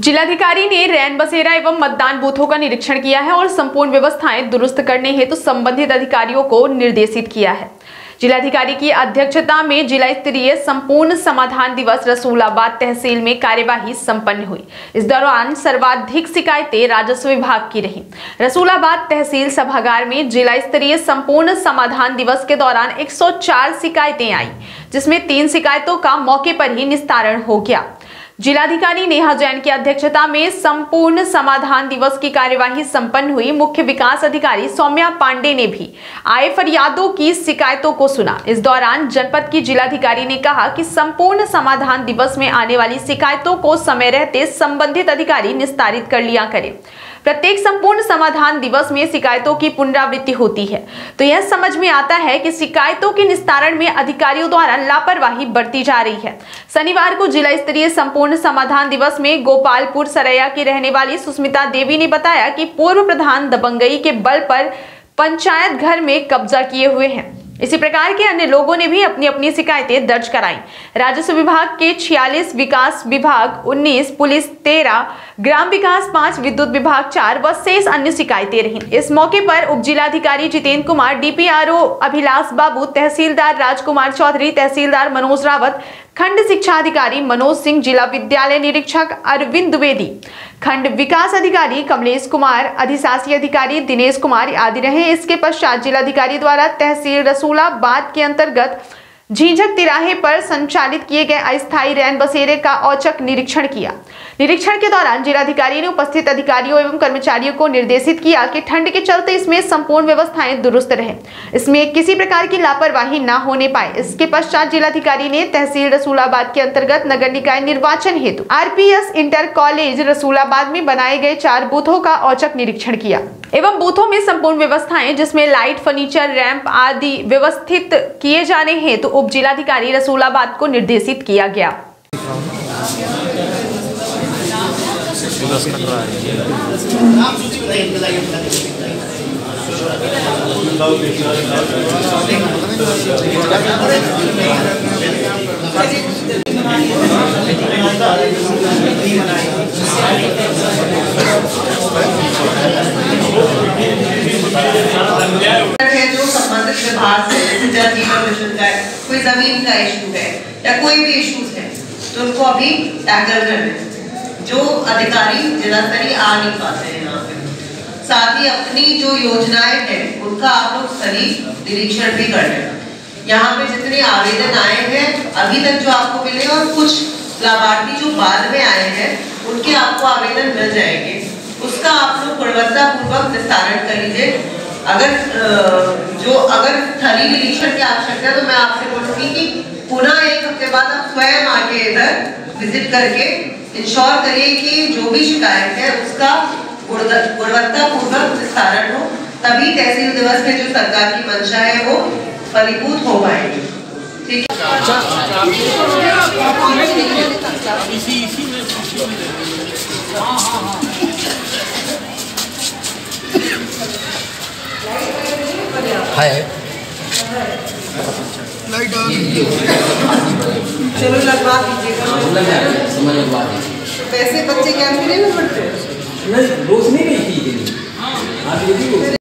जिलाधिकारी ने रैन बसेरा एवं मतदान बूथों का निरीक्षण किया है और संपूर्ण व्यवस्थाएँ दुरुस्त करने हेतु तो संबंधित अधिकारियों को निर्देशित किया है। जिलाधिकारी की अध्यक्षता में जिला स्तरीय संपूर्ण समाधान दिवस रसूलाबाद तहसील में कार्यवाही संपन्न हुई। इस दौरान सर्वाधिक शिकायतें राजस्व विभाग की रही। रसूलाबाद तहसील सभागार में जिला स्तरीय संपूर्ण समाधान दिवस के दौरान 104 शिकायतें आई, जिसमें तीन शिकायतों का मौके पर ही निस्तारण हो गया। जिलाधिकारी नेहा जैन की अध्यक्षता में संपूर्ण समाधान दिवस की कार्यवाही संपन्न हुई। मुख्य विकास अधिकारी सौम्या पांडे ने भी आए फरियादों की शिकायतों को सुना। इस दौरान जनपद की जिलाधिकारी ने कहा कि संपूर्ण समाधान दिवस में आने वाली शिकायतों को समय रहते संबंधित अधिकारी निस्तारित कर लिया करें। प्रत्येक संपूर्ण समाधान दिवस में शिकायतों की पुनरावृत्ति होती है। तो यह समझ में आता है कि शिकायतों के निस्तारण में अधिकारियों द्वारा लापरवाही बरती जा रही है। शनिवार को जिला स्तरीय संपूर्ण समाधान दिवस में गोपालपुर सरैया की रहने वाली सुस्मिता देवी ने बताया कि पूर्व प्रधान दबंगई के बल पर पंचायत घर में कब्जा किए हुए हैं। इसी प्रकार के अन्य लोगों ने भी अपनी अपनी शिकायतें दर्ज कराई। राजस्व विभाग के 46 विकास विभाग 19 पुलिस 13 ग्राम विकास 5 विद्युत विभाग 4 व शेष अन्य शिकायतें रहीं। इस मौके पर उप जिलाधिकारी जितेंद्र कुमार, डीपीआरओ अभिलाष बाबू, तहसीलदार राजकुमार चौधरी, तहसीलदार मनोज रावत, खंड शिक्षा अधिकारी मनोज सिंह, जिला विद्यालय निरीक्षक अरविंद द्विवेदी, खंड विकास अधिकारी कमलेश कुमार, अधिशासी अधिकारी दिनेश कुमार आदि रहे। इसके पश्चात जिलाधिकारी द्वारा तहसील रसूलाबाद के अंतर्गत झीझक तिराहे पर संचालित किए गए अस्थायी रैन बसेरे का औचक निरीक्षण किया। निरीक्षण के दौरान जिलाधिकारी ने उपस्थित अधिकारियों एवं कर्मचारियों को निर्देशित किया कि ठंड के चलते इसमें संपूर्ण व्यवस्थाएँ दुरुस्त रहे। इसमें किसी प्रकार की लापरवाही न होने पाए। इसके पश्चात जिलाधिकारी ने तहसील रसूलाबाद के अंतर्गत नगर निकाय निर्वाचन हेतु आरपीएस इंटर कॉलेज रसूलाबाद में बनाए गए चार बूथों का औचक निरीक्षण किया। एवं बूथों में संपूर्ण व्यवस्थाएँ, जिसमें लाइट, फर्नीचर, रैंप आदि व्यवस्थित किए जाने हेतु तो उप जिलाधिकारी रसूलाबाद को निर्देशित किया गया। विभाग से जल है, कोई ज़मीन का इशू है, या कोई भी इशूज है तो उनको अभी टैकल कर देते जो अधिकारी जिला स्तरीय आ नहीं पाते हैं यहाँ पे। साथ ही अपनी जो योजनाएँ हैं, उनका आप लोग सही निरीक्षण भी कर लेना। यहाँ पे जितने आवेदन आए हैं, अभी तक जो आपको मिले और कुछ लाभार्थी जो बाद में आए हैं, उनके आपको आवेदन मिल जाएँगे। उसका आप लोग गुणवत्ता पूर्वक निस्तारण कर लीजिए। अगर जो अगर थली निरीक्षण की आवश्यकता है तो मैं आपसे बोलूँगी कि पुनः एक हफ़्ते बाद आप स्वयं आके इधर विज़िट करके इंश्योर करिए कि जो भी शिकायत है उसका गुणवत्ता पूर्वक निस्तारण हो तभी तहसील दिवस में जो सरकार की मंशा है वो फलीभूत हो पाएगी। ठीक है। चलो लगवा दीजिएगा। पैसे बच्चे क्या फ्री में पढ़ते नहीं रोज नहीं गई थी